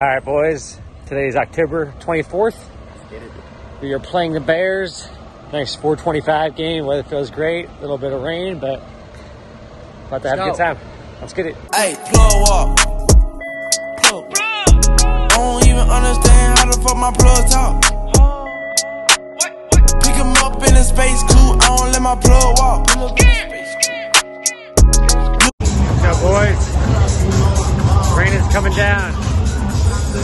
All right, boys. Today is October 24th. We are playing the Bears. Nice 425 game. Weather feels great. A little bit of rain, but about to have a good time. Let's get it. Hey, plug walk. Plug. I don't even understand how the fuck my plug talk. Pick him up in a space coupe. I don't let my plug walk. What's up, boys? Rain is coming down. It's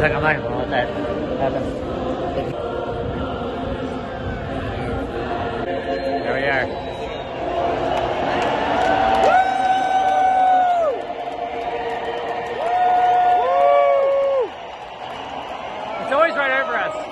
like that. There we are. It's always right over us.